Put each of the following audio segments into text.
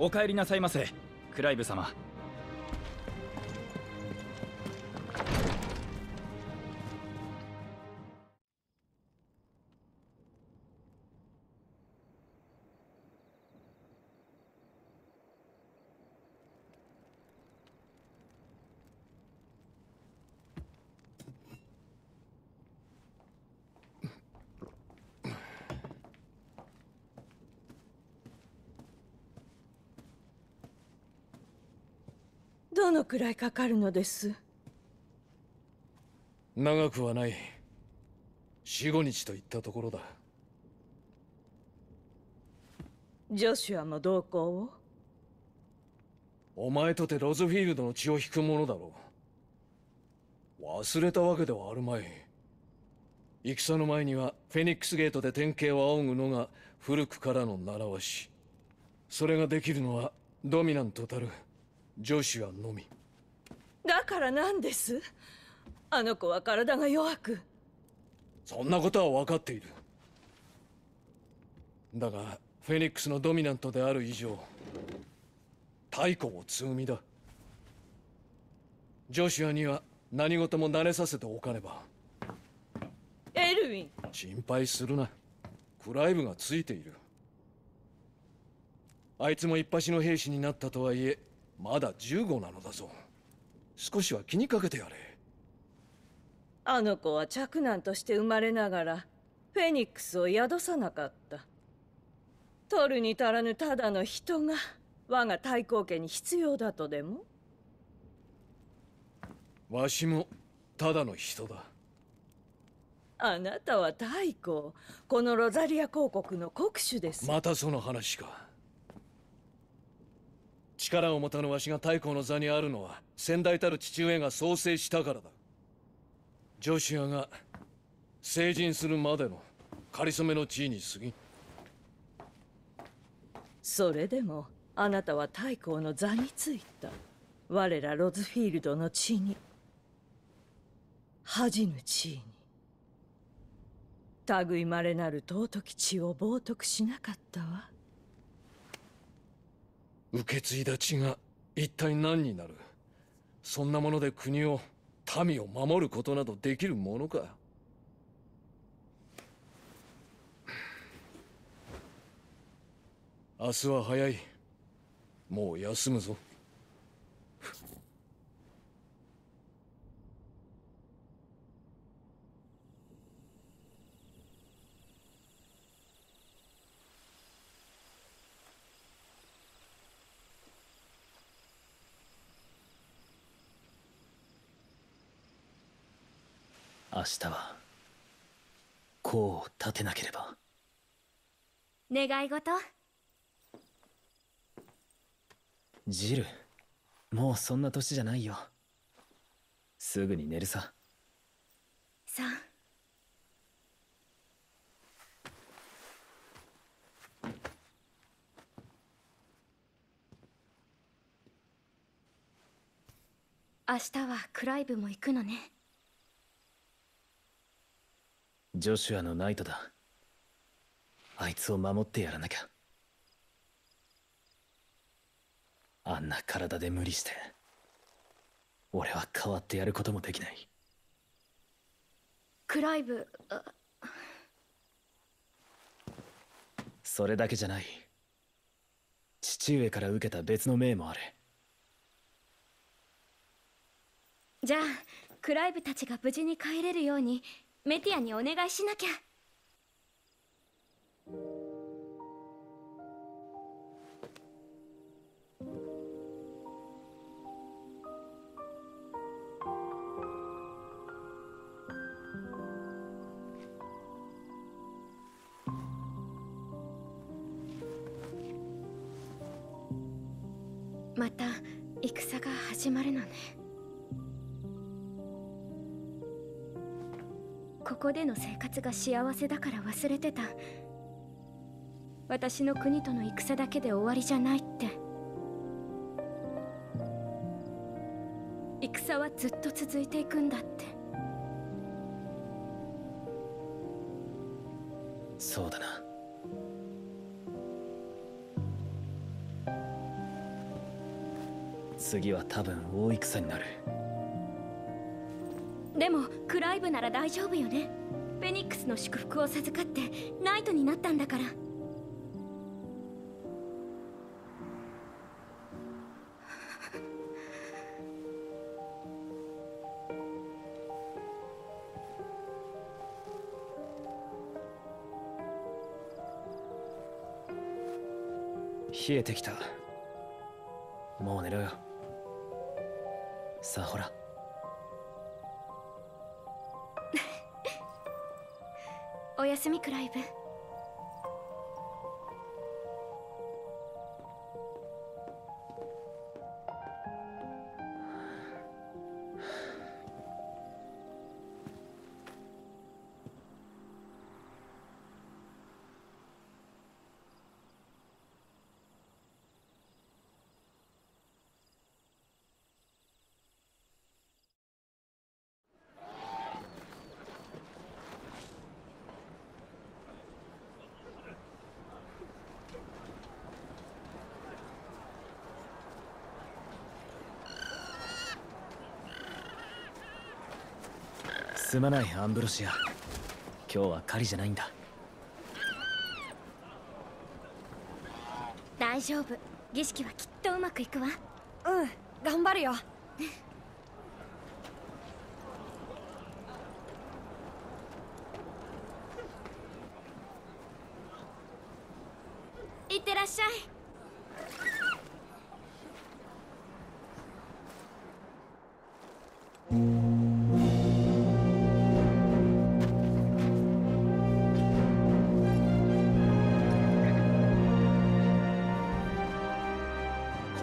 お帰りなさいませ。クライブ様。くらいかかるのです。長くはない。45日といったところだ。ジョシュアも同行を？お前とてロズフィールドの血を引くものだろう。忘れたわけではあるまい。戦の前にはフェニックスゲートで典型を仰ぐのが古くからの習わし。それができるのはドミナントたる。ジョシュアのみだから何です。あの子は体が弱く。そんなことは分かっている。だがフェニックスのドミナントである以上太古を積みだ。ジョシュアには何事も慣れさせておかねば。エルウィン。心配するな。クライブがついている。あいつも一発の兵士になったとはいえまだ15なのだぞ少しは気にかけてやれ。あの子は嫡男として生まれながらフェニックスを宿さなかった。取るに足らぬただの人が我が太閤家に必要だとでも？わしもただの人だ。あなたは太閤このロザリア公国の国主です。またその話か力を持たぬわしが太閤の座にあるのは先代たる父上が創生したからだ。ジョシアが成人するまでの仮初めの地位に過ぎ。それでもあなたは太閤の座についた。我らロズフィールドの地に。恥じぬ地位に。類まれなる尊き血を冒涜しなかったわ。受け継いだ血が一体何になる？そんなもので国を民を守ることなどできるものか？明日は早い。もう休むぞ。日は功を立てなければ。願い事？ジルもうそんな年じゃないよ。すぐに寝るさ。さあ。明日はクライブも行くのねジョシュアのナイトだ。あいつを守ってやらなきゃ。あんな体で無理して。俺は変わってやることもできない。クライブあ。それだけじゃない。父上から受けた別の命もある。じゃあクライブたちが無事に帰れるようにメティアにお願いしなきゃ。また戦が始まるのね。ここでの生活が幸せだから忘れてた。私の国との戦だけで終わりじゃないって。戦はずっと続いていくんだって。そうだな。次は多分大戦になる。でもクライブなら大丈夫よね。フェニックスの祝福を授かってナイトになったんだから。冷えてきた。もう寝ろよ。さあほら。おやすみクライブすまないアンブロシア。今日は狩りじゃないんだ。大丈夫。儀式はきっとうまくいくわ。うん頑張るよ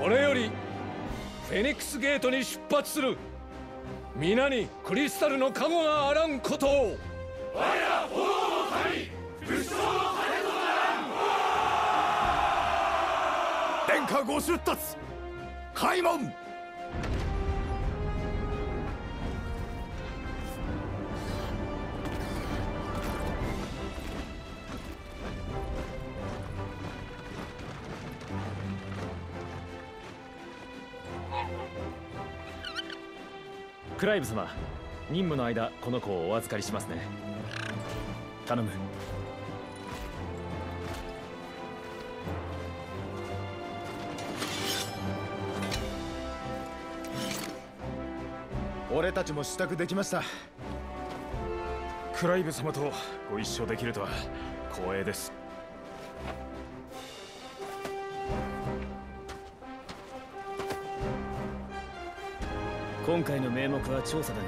これよりフェニックスゲートに出発する。皆にクリスタルの加護があらんことを。殿下ご出立。開門クライブ様任務の間この子をお預かりしますね。頼む。俺たちも支度できました。クライブ様とご一緒できるとは光栄です。今回の名目は調査だ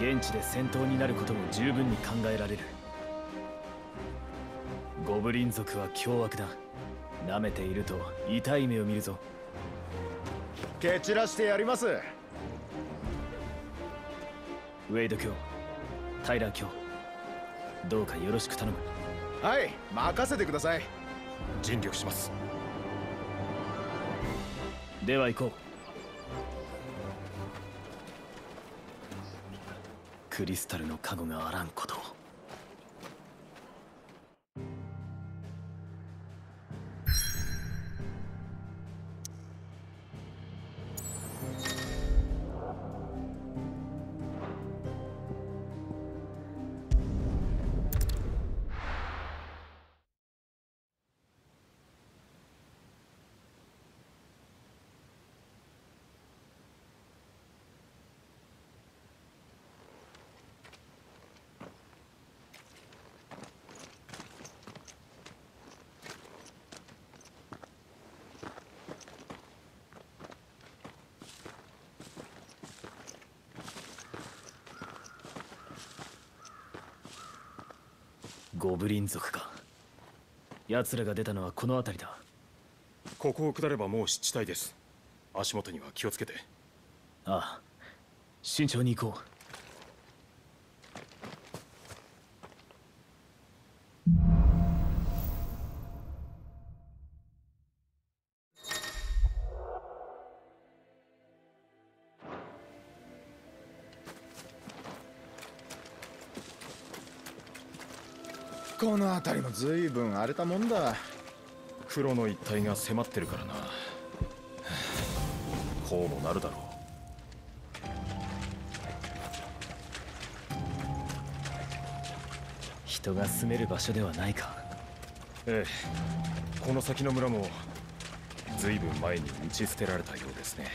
が現地で戦闘になることも十分に考えられる。ゴブリン族は凶悪だ。舐めていると痛い目を見るぞ。蹴散らしてやります。ウェイド卿タイラー卿どうかよろしく頼む。はい任せてください。尽力します。では行こうクリスタルの加護があらんことを。ゴブリン族か。奴らが出たのはこの辺りだ。ここを下ればもう湿地帯です。足元には気をつけて。ああ慎重に行こうこの辺りも随分荒れたもんだ。黒の一帯が迫ってるからな。こうもなるだろ人が住める場所ではないか。うええ。この先の村も随分前に打ち捨てられたようですね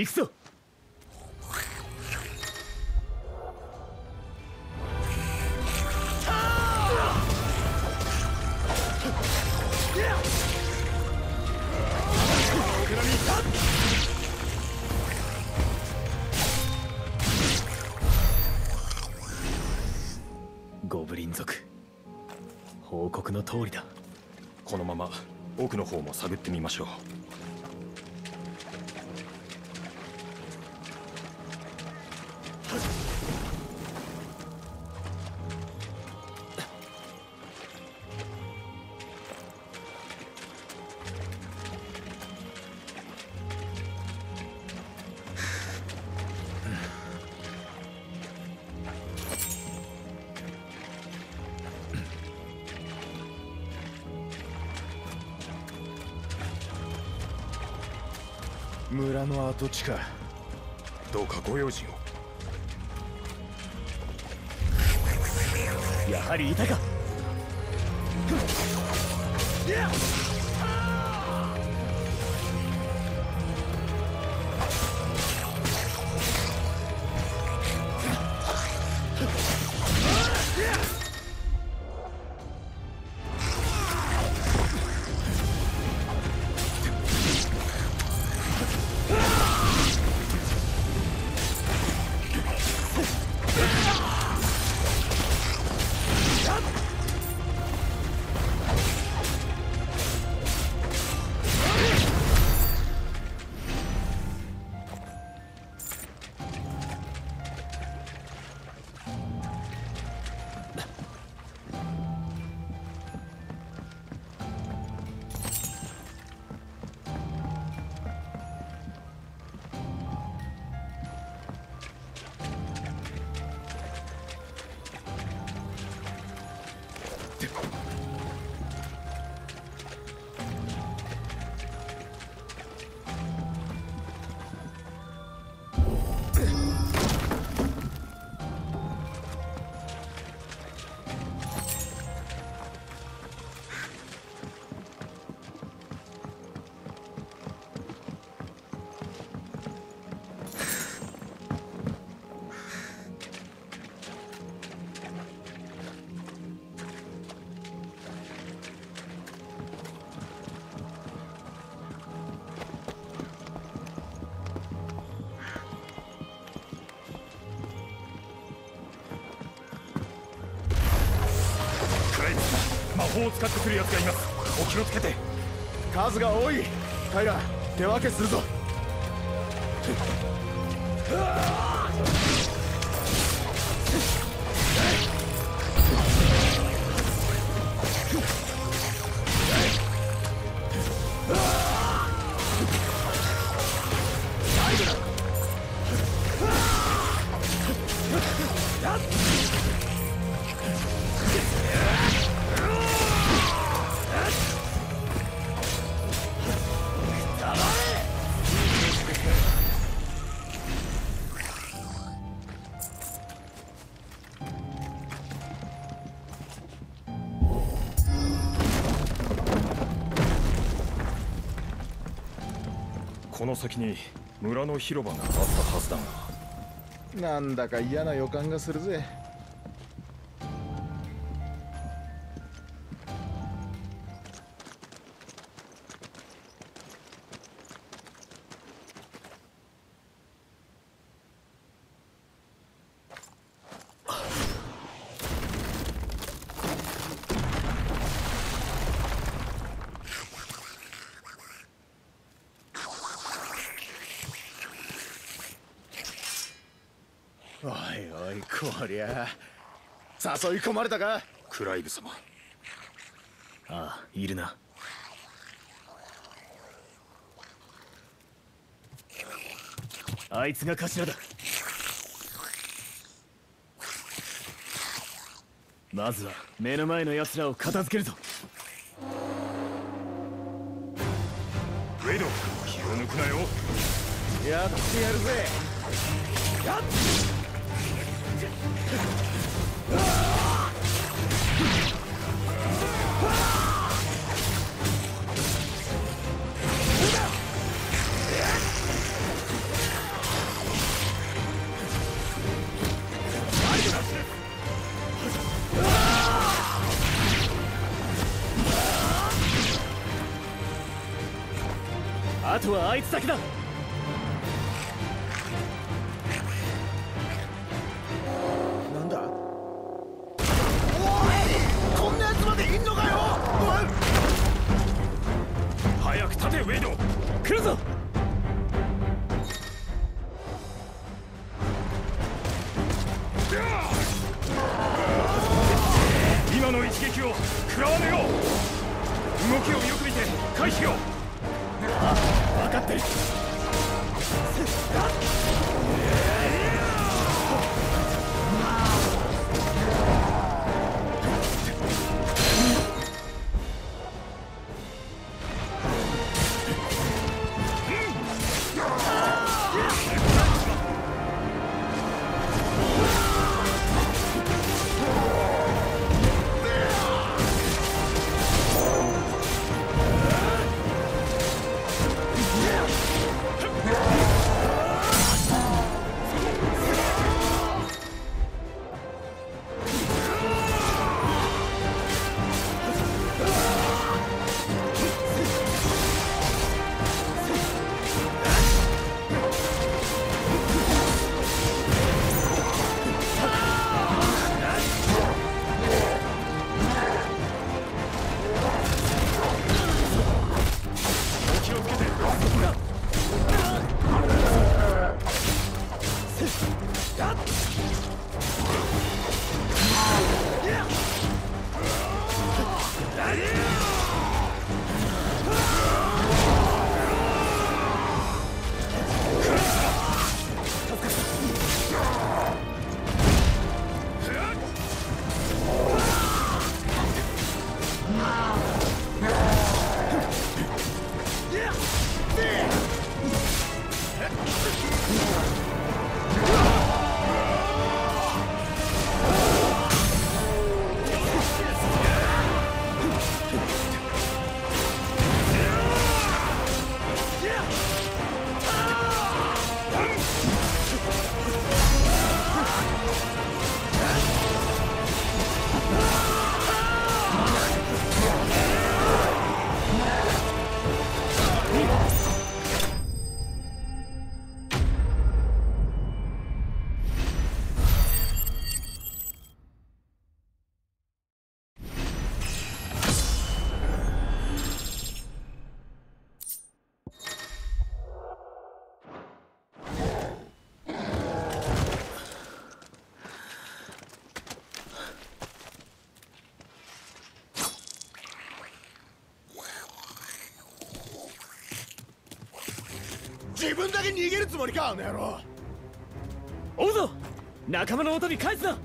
行くぞ。ゴブリン族。報告の通りだ。このまま奥の方も探ってみましょう。どっちか。どうかご用心を。やはりいたか。法を使ってくる奴がいます。お気をつけて。数が多い。タイラ手分けするぞ。この先に村の広場があったはずだが。なんだか嫌な予感がするぜ。おいおいこりゃ。誘い込まれたか？クライブ様。ああいるな。あいつが頭だ。まずは目の前の奴らを片付けるぞ。ウェイド気を抜くなよ。やってやるぜあとはあいつだけだ。ド来るぞ自分だけ逃げるつもりかあの野郎。追うぞ仲間の元に返すな。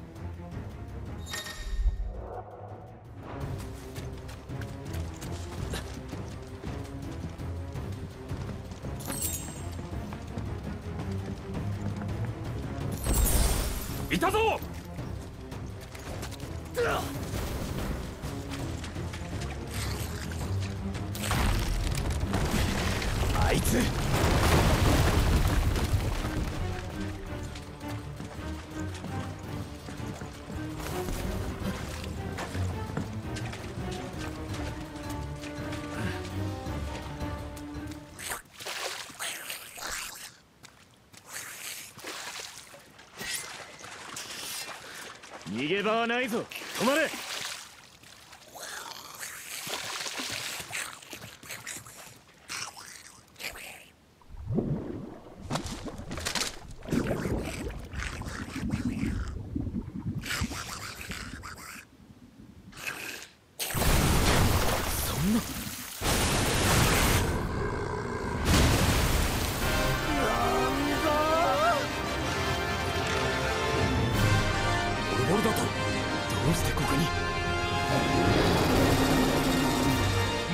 いたぞ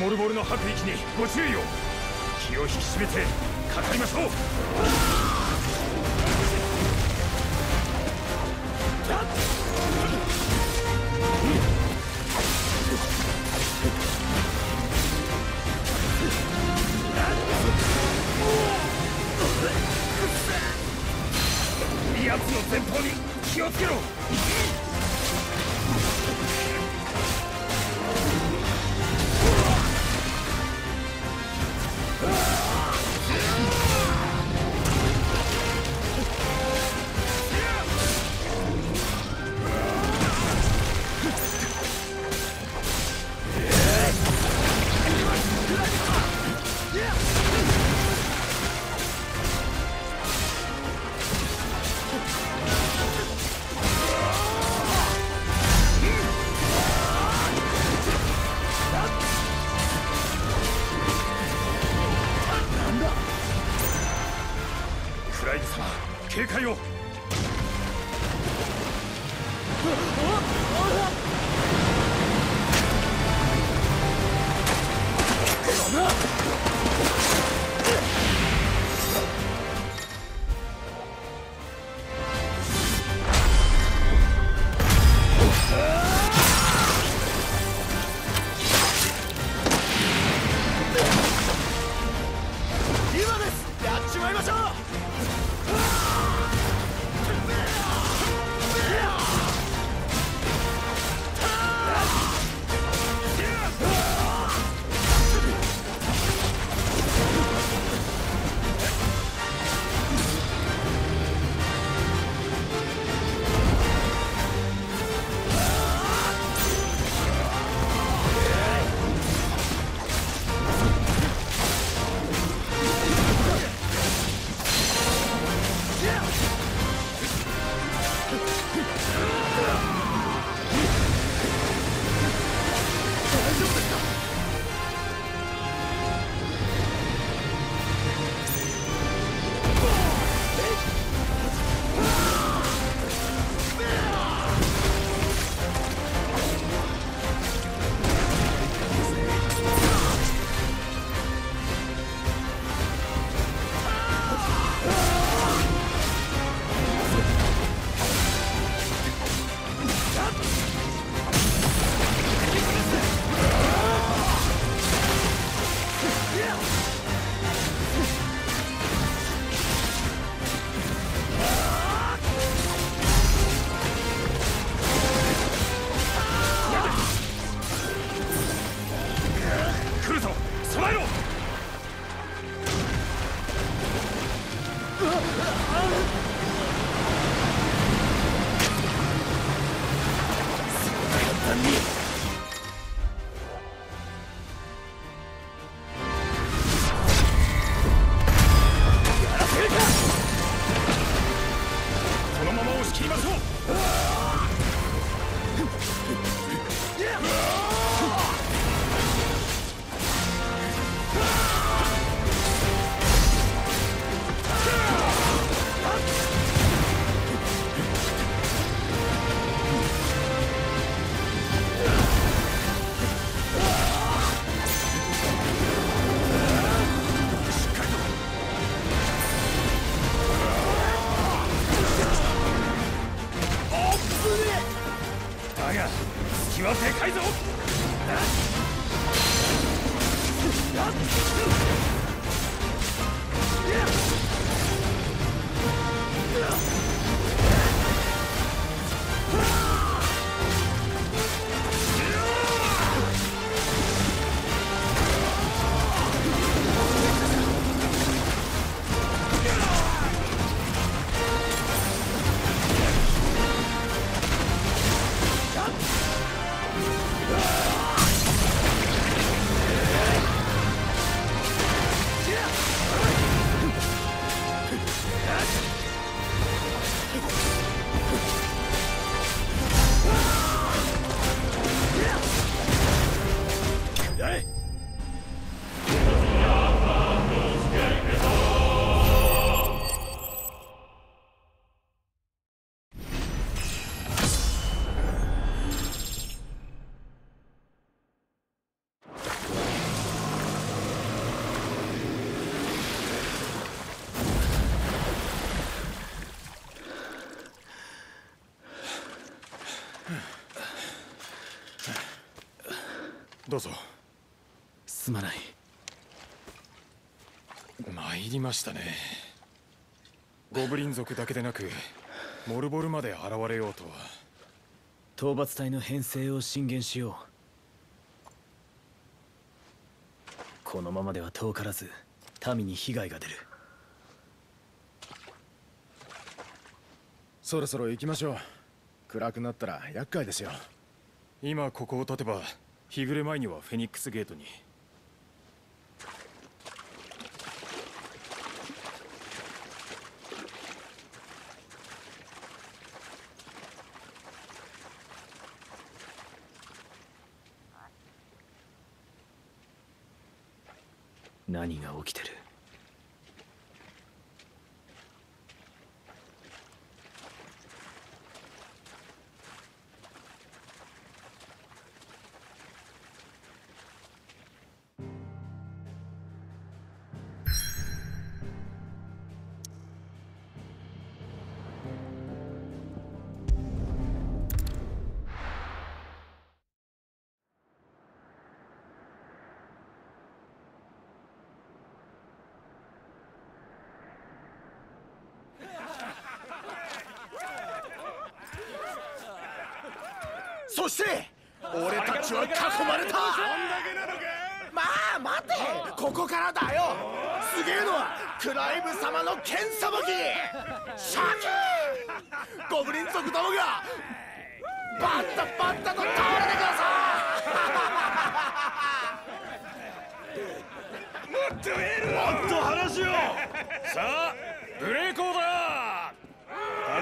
モルボルの吐く息にご注意を。気を引き締めてかかりましょう。奴の前方に気をつけろ。ましたね。ゴブリン族だけでなくモルボルまで現れようとは。討伐隊の編成を進言しよう。このままでは遠からず民に被害が出る。そろそろ行きましょう。暗くなったら厄介ですよ。今ここを立てば日暮れ前にはフェニックスゲートに何が起きてる？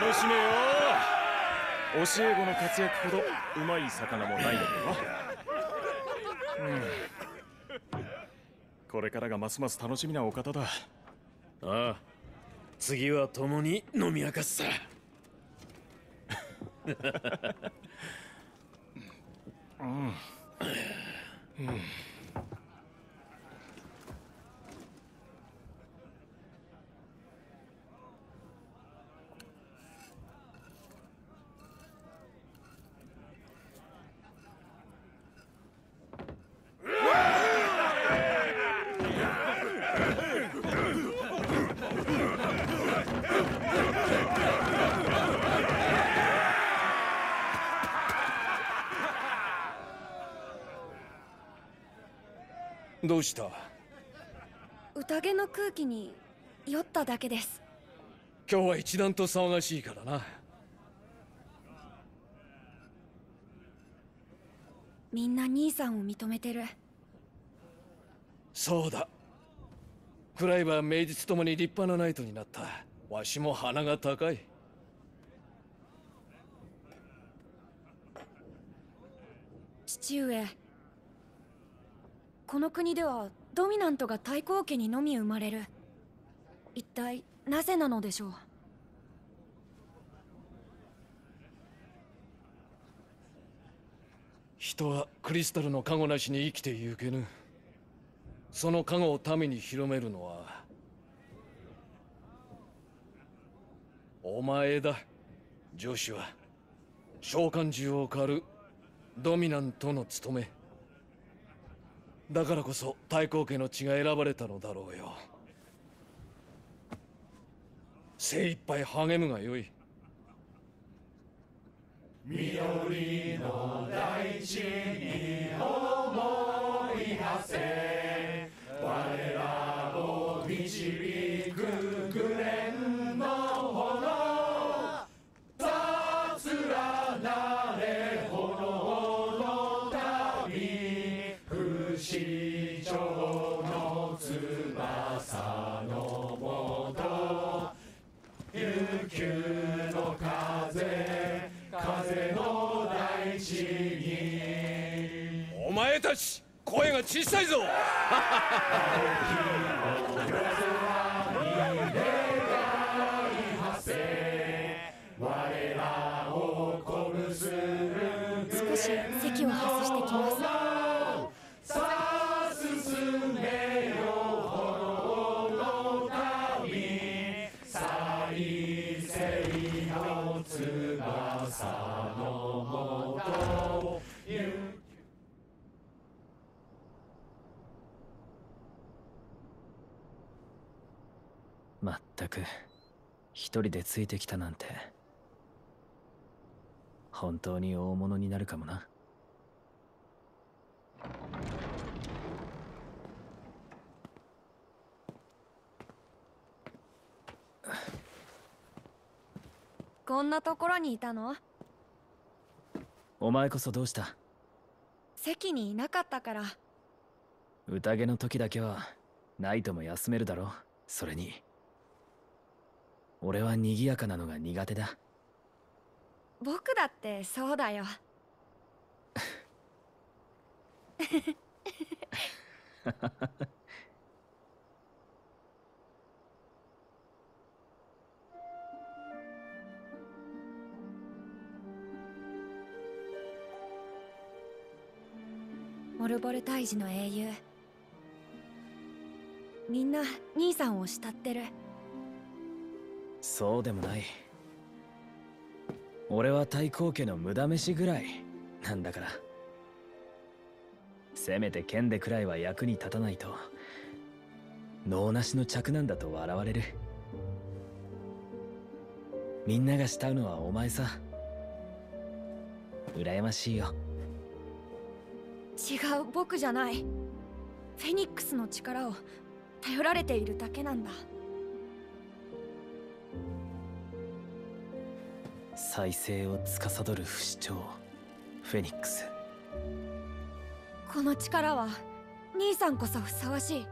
楽しめよ。教え子の活躍ほどうまい魚もないのではうん。これからがますます楽しみなお方だ。ああ次は共に飲み明かすさ。ど うした？宴の空気に酔っただけです。今日は一段と騒がしいからな。みんな兄さんを認めてる。そうだ。クライバー名実ともに立派なナイトになった。わしも鼻が高い。父上この国ではドミナントが太閤家にのみ生まれる。一体なぜなのでしょう？人はクリスタルの加護なしに生きてゆけぬ。その加護を民に広めるのはお前だ。ジョシュア召喚獣を狩るドミナントの務め。だからこそ太閤家の血が選ばれたのだろうよ。精一杯励むがよい。緑の大地に思い馳せ。たち声が小さいぞ。少し席を外してきます。まったく一人でついてきたなんて本当に大物になるかもな。こんなところにいたの？お前こそどうした？席にいなかったから。宴の時だけはナイトも休めるだろそれに俺は賑やかなのが苦手だ。僕だってそうだよ。モルボル退治の英雄。みんな兄さんを慕ってるそうでもない。俺は太閤家の無駄飯ぐらいなんだから。せめて剣でくらいは役に立たないと。脳なしの着なんだと笑われる。みんなが慕うのはお前さ。羨ましいよ。違う僕じゃない。フェニックスの力を頼られているだけなんだ。再生を司る不死鳥フェニックス。この力は兄さんこそふさわしい。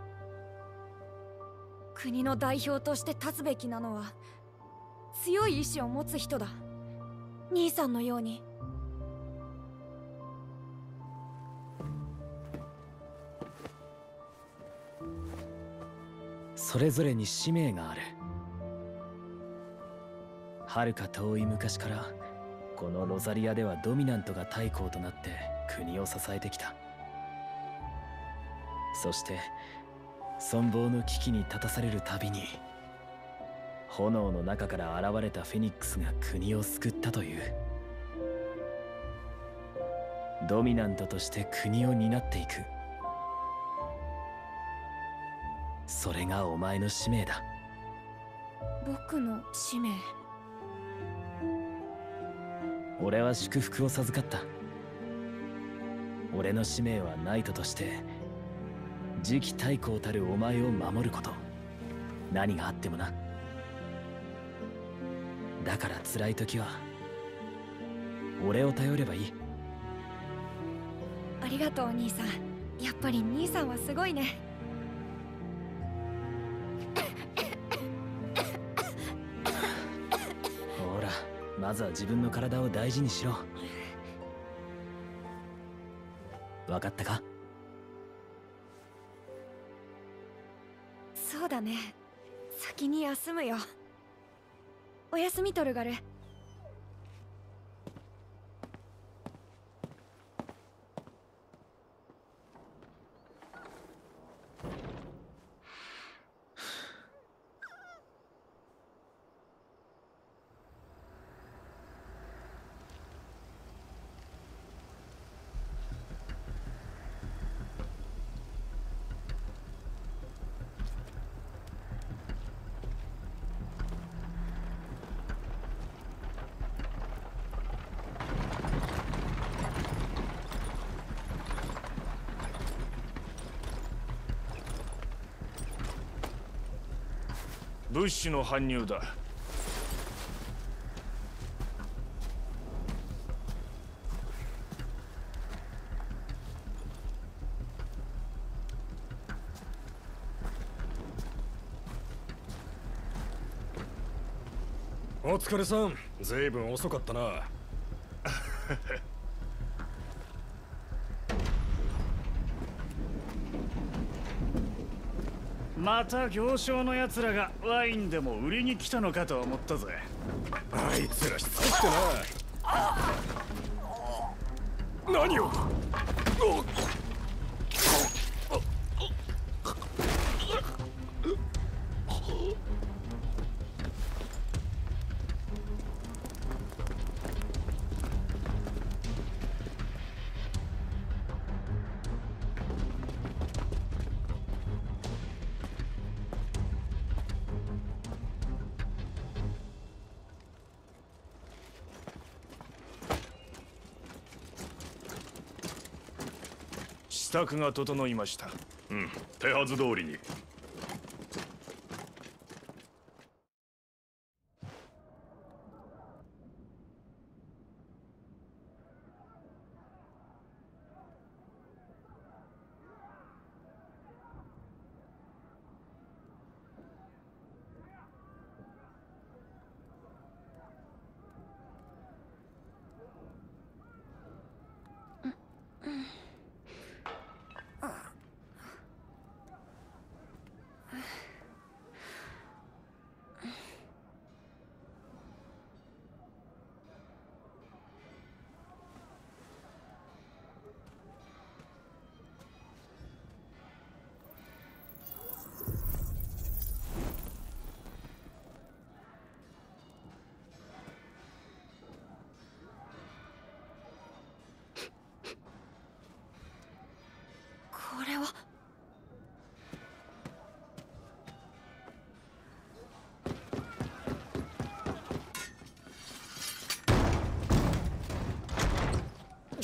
国の代表として立つべきなのは強い意志を持つ人だ。兄さんのように。それぞれに使命がある遥か遠い昔からこのロザリアではドミナントが太閤となって国を支えてきた。そして存亡の危機に立たされるたびに炎の中から現れたフェニックスが国を救ったという。ドミナントとして国を担っていく。それがお前の使命だ。僕の使命。俺は祝福を授かった。俺の使命はナイトとして次期太閤たるお前を守ること。何があってもな。だから辛い時は俺を頼ればいい。ありがとう兄さん。やっぱり兄さんはすごいね。まずは自分の体を大事にしろ。分かったか？そうだね。先に休むよ。おやすみトルガル物資の搬入だ。お疲れさん。ずいぶん遅かったな。また行商の奴らがワインでも売りに来たのかと思ったぜ。あいつらしつこくてな。何を？支度が整いました。うん手はず通りに。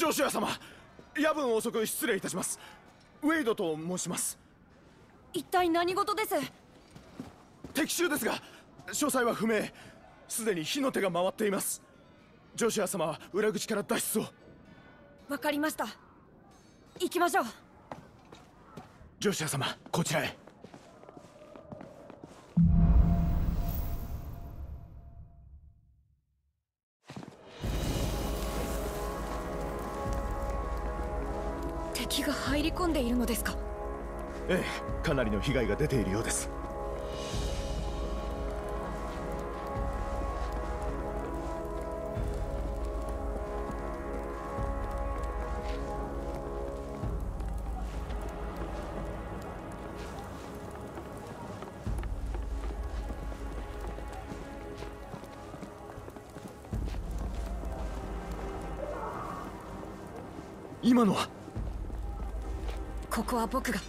ジョシュア様夜分遅く失礼いたします。ウェイドと申します。一体何事です？敵襲ですが詳細は不明。すでに火の手が回っています。ジョシュア様は裏口から脱出を。わかりました。行きましょう。ジョシュア様こちらへが入り込んでいるのですか？ええかなりの被害が出ているようです。今のはこは僕が。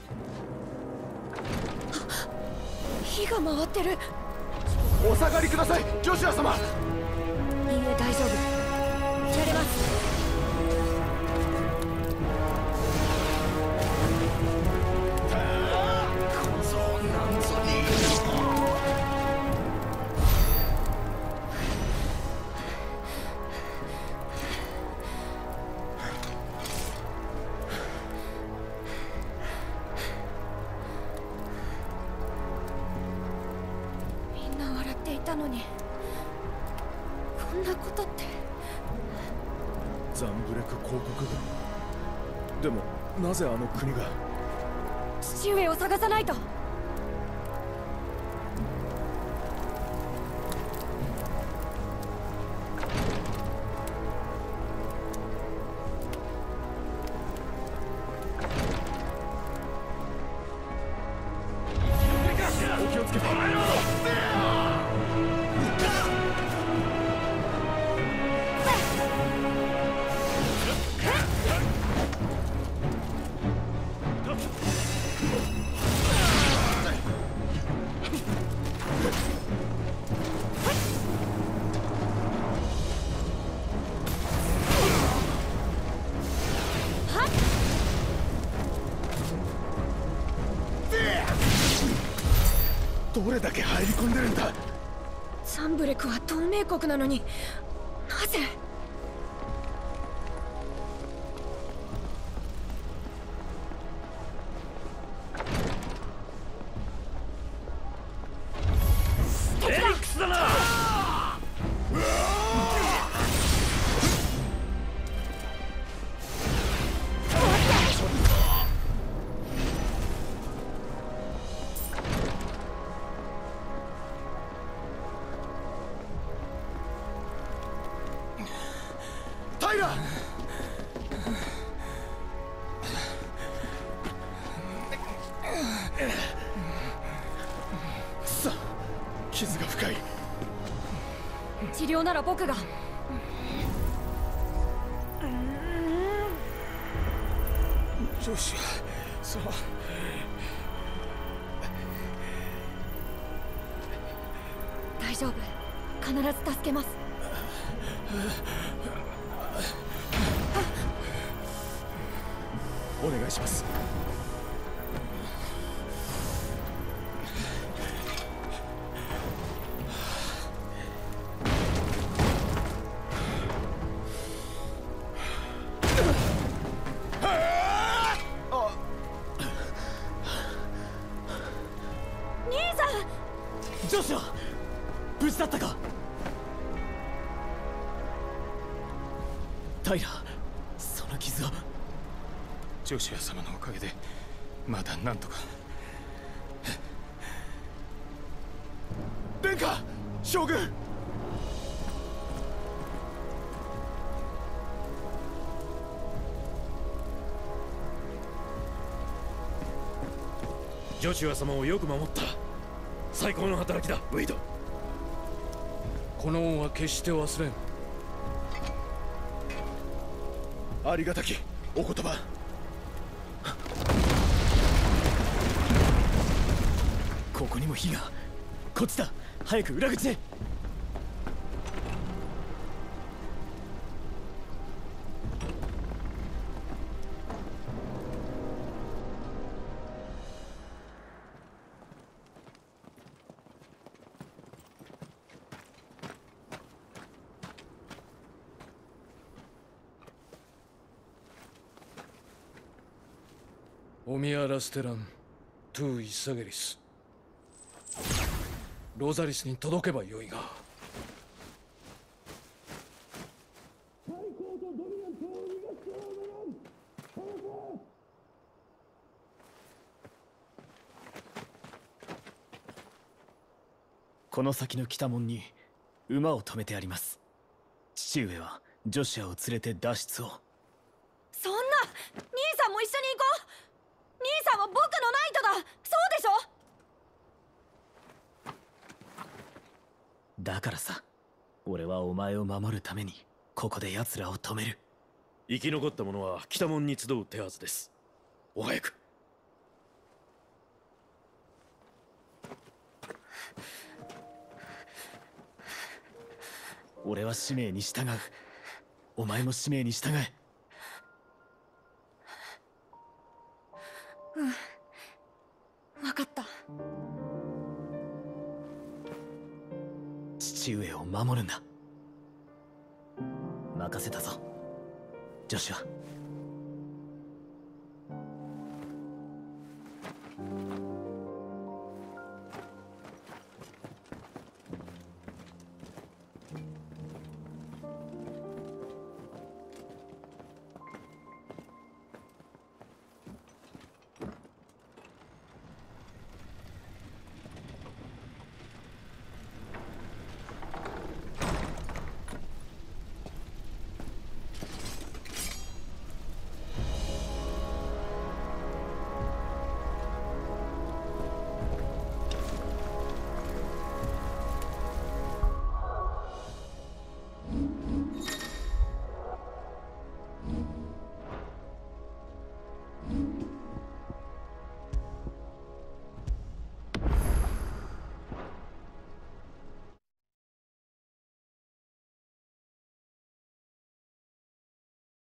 火が回ってる。お下がりくださいジョシュア様。父上を探さないと。同盟国なのに傷が深い。治療なら僕が。ジョシュそう。大丈夫。必ず助けます。お願いしますシュア様をよく守った。最高の働きだウェイド。この恩は決して忘れん。ありがたきお言葉。ここにも火が。こっちだ。早く裏口へラステラントゥ・イサゲリス。ロザリスに届けばよいが。この先の北門に馬を止めてあります。父上はジョシュアを連れて脱出をそんな兄さんも一緒に行こう兄さんは僕のナイトだそうでしょだからさ。俺はお前を守るためにここで奴らを止める。生き残った者は北門に集う手はずです。お早く。俺は使命に従う。お前も使命に従え守るんだ。任せたぞ。ジョシュア